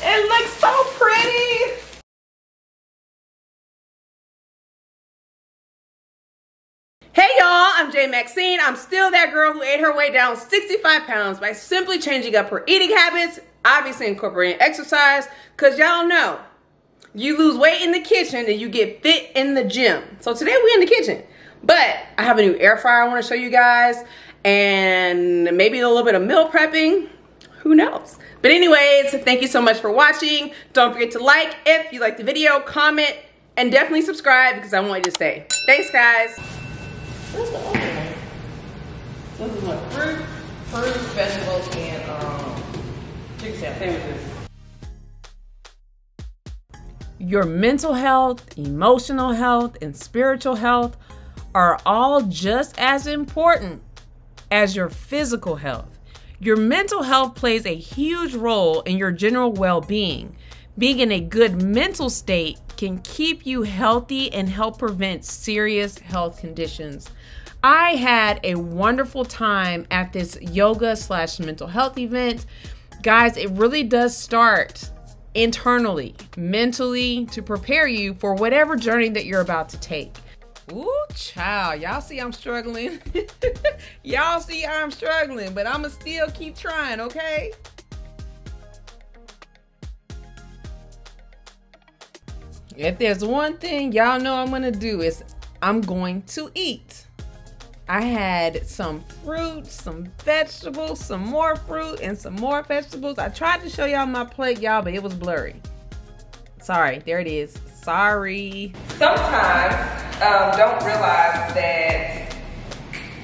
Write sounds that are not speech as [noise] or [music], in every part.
It looks so pretty. Hey y'all, I'm Jae Maxine. I'm still that girl who ate her way down 65 pounds by simply changing up her eating habits, obviously incorporating exercise, because y'all know you lose weight in the kitchen and you get fit in the gym. So today we in the kitchen, but I have a new air fryer I want to show you guys and maybe a little bit of meal prepping. Who knows? But anyways, thank you so much for watching. Don't forget to like if you like the video, comment, and definitely subscribe because I want you to stay. Thanks, guys. What's the other one? This is what fruit, fruit, vegetables, and um, chicken sandwiches. Your mental health, emotional health, and spiritual health are all just as important as your physical health. Your mental health plays a huge role in your general well being. Being in a good mental state can keep you healthy and help prevent serious health conditions. I had a wonderful time at this yoga slash mental health event. Guys, it really does start internally, mentally, to prepare you for whatever journey that you're about to take. Ooh, child. Y'all see I'm struggling. [laughs] Y'all see I'm struggling, but I'ma still keep trying, okay? If there's one thing y'all know I'm gonna do is I'm going to eat. I had some fruit, some vegetables, some more fruit, and some more vegetables. I tried to show y'all my plate, y'all, but it was blurry. Sorry, there it is. Sorry. Sometimes um, don't realize that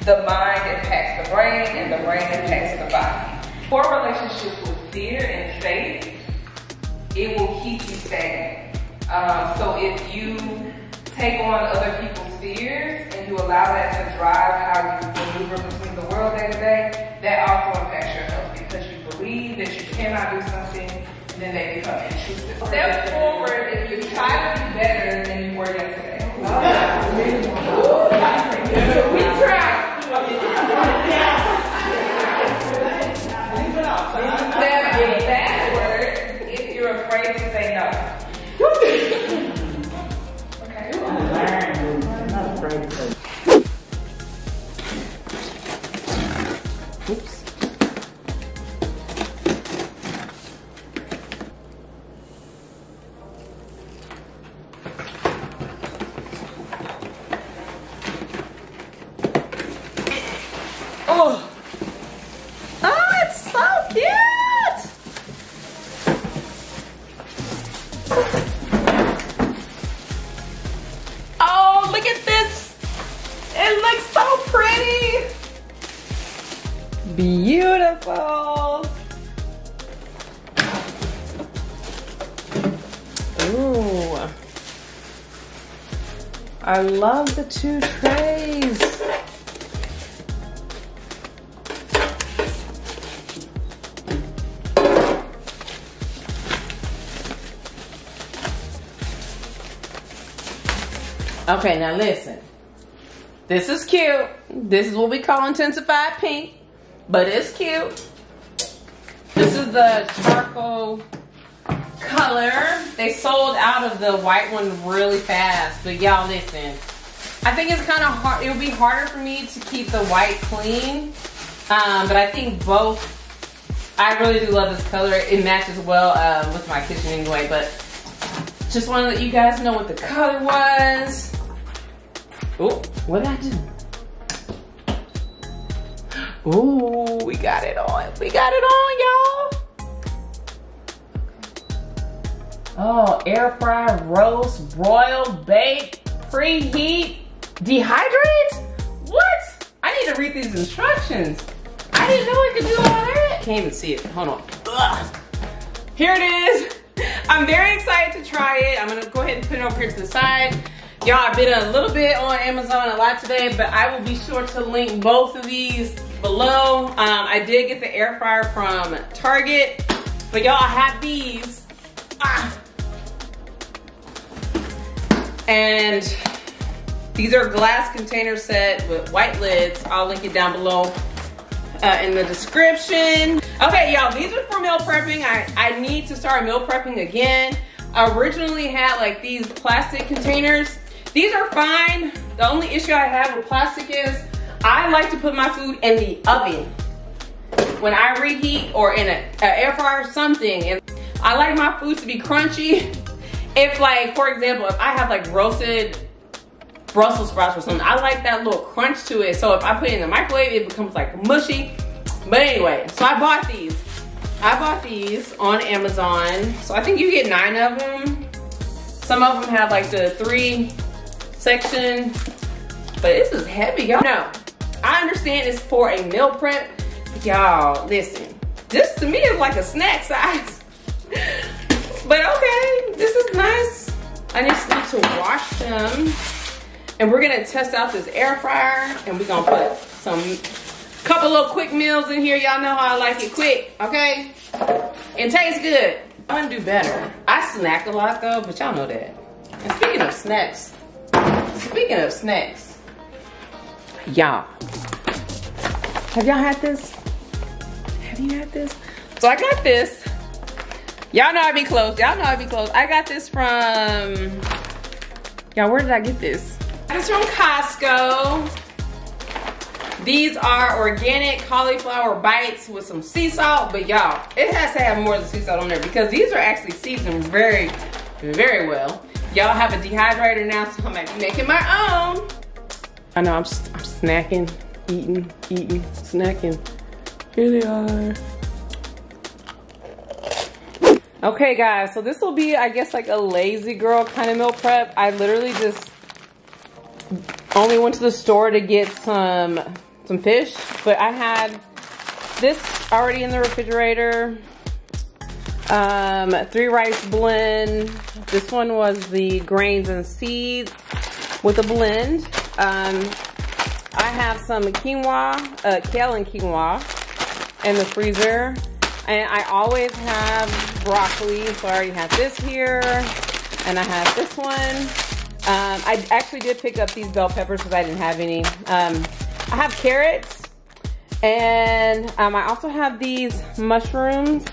the mind impacts the brain and the brain impacts the body. Poor relationships with fear and faith, it will keep you stagnant. Um, so if you take on other people's fears and you allow that to drive how you maneuver between the world day to day, that also impacts your health because you believe that you cannot do something then they become intrusive. Step forward if you try to be better than you were yesterday. [laughs] We tried. Beautiful. Ooh. I love the two trays. Okay, now listen. This is cute. This is what we call intensified pink, but it's cute. This is the charcoal color. They sold out of the white one really fast, but y'all listen. I think it's kind of hard. It would be harder for me to keep the white clean, um, but I think both. I really do love this color. It matches well um, with my kitchen anyway, but just want to let you guys know what the color was. Oh, what did I do? Ooh, we got it on. We got it on, y'all. Oh, air fry, roast, broil, bake, preheat, dehydrate? What? I need to read these instructions. I didn't know I could do all that. Can't even see it. Hold on. Ugh. Here it is. [laughs] I'm very excited to try it. I'm gonna go ahead and put it over here to the side. Y'all, I've been a little bit on Amazon a lot today, but I will be sure to link both of these below. Um, I did get the air fryer from Target, but y'all, I have these. Ah. And these are glass container set with white lids. I'll link it down below uh, in the description. Okay, y'all, these are for meal prepping. I, I need to start meal prepping again. I originally had like these plastic containers. These are fine. The only issue I have with plastic is I like to put my food in the oven when I reheat or in an air fryer or something. And I like my food to be crunchy. [laughs] If like, for example, if I have like roasted Brussels sprouts or something, I like that little crunch to it. So if I put it in the microwave, it becomes like mushy. But anyway, so I bought these. I bought these on Amazon. So I think you get nine of them. Some of them have like the three section, but this is heavy, y'all. No, I understand it's for a meal prep. Y'all, listen, this to me is like a snack size. [laughs] but okay, this is nice. I just need to wash them. And we're gonna test out this air fryer and we're gonna put some couple little quick meals in here. Y'all know how I like it quick, okay? And tastes good. I'm gonna do better. I snack a lot though, but y'all know that. And speaking of snacks, speaking of snacks, y'all, have y'all had this? Have you had this? So I got this. Y'all know I be close. Y'all know I be close. I got this from, y'all, where did I get this? This from Costco. These are organic cauliflower bites with some sea salt, but y'all, it has to have more than sea salt on there because these are actually seasoned very, very well. Y'all have a dehydrator now, so I'm making my own. I know, I'm snacking, eating, eating, snacking. Here they are. Okay guys, so this will be, I guess like a lazy girl kind of meal prep. I literally just only went to the store to get some some fish, but I had this already in the refrigerator. Um, three rice blend. This one was the grains and seeds with a blend. Um, I have some quinoa, uh, kale and quinoa in the freezer. And I always have broccoli, so I already have this here. And I have this one. Um, I actually did pick up these bell peppers because I didn't have any. Um, I have carrots and um, I also have these mushrooms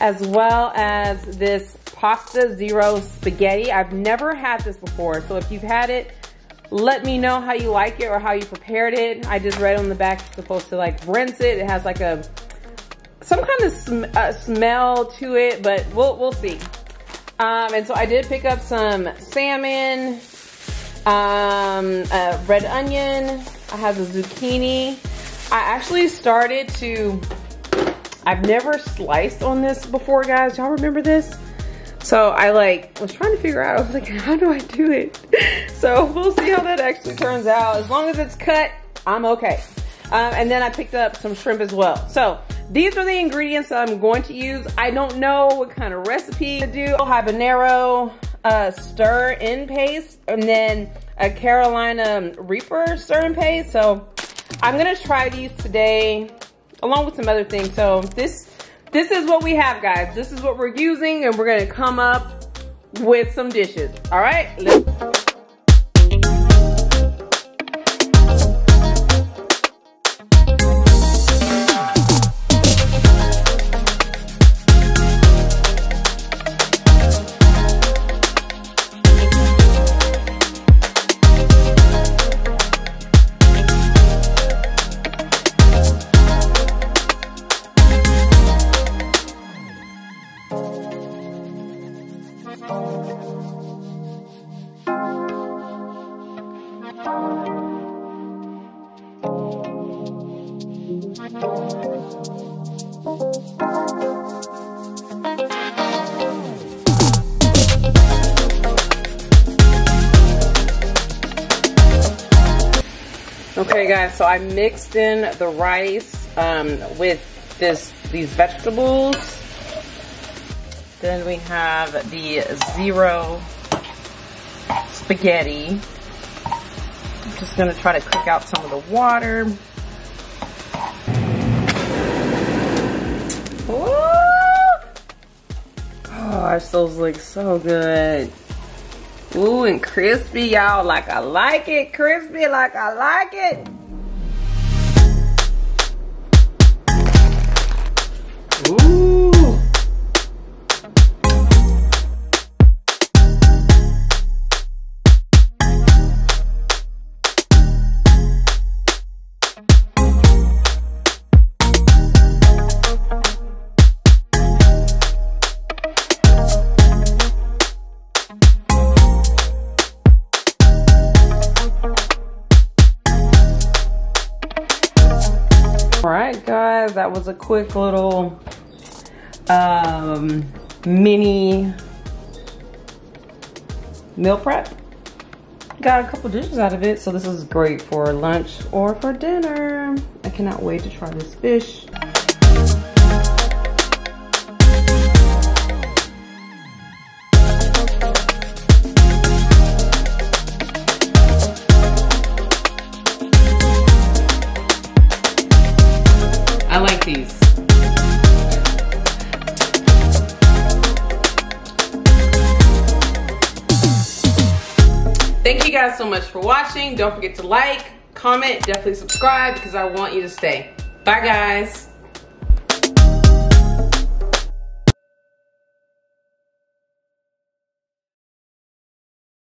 as well as this pasta zero spaghetti. I've never had this before, so if you've had it, let me know how you like it or how you prepared it. I just read on the back it's supposed to like rinse it. It has like a some kind of sm uh, smell to it, but we'll we'll see. Um, and so I did pick up some salmon, um, red onion. I have the zucchini. I actually started to, I've never sliced on this before, guys. Y'all remember this? So I like, was trying to figure out, I was like, [laughs] how do I do it? [laughs] So we'll see how that actually turns out. As long as it's cut, I'm okay. Um, and then I picked up some shrimp as well. So these are the ingredients that I'm going to use. I don't know what kind of recipe to do. Habanero uh, stir-in paste and then a Carolina Reaper stir-in paste. So I'm gonna try these today along with some other things. So this, this is what we have guys. This is what we're using and we're gonna come up with some dishes. All right, let's Okay guys, so I mixed in the rice um, with this these vegetables. Then we have the zero spaghetti. I'm just gonna try to cook out some of the water. Ooh! Gosh, those look so good. Ooh, and crispy, y'all. Like I like it. Crispy like I like it. Guys, that was a quick little um, mini meal prep. Got a couple dishes out of it, so this is great for lunch or for dinner. I cannot wait to try this fish. Thank you guys so much for watching. Don't forget to like, comment, definitely subscribe because I want you to stay. Bye guys.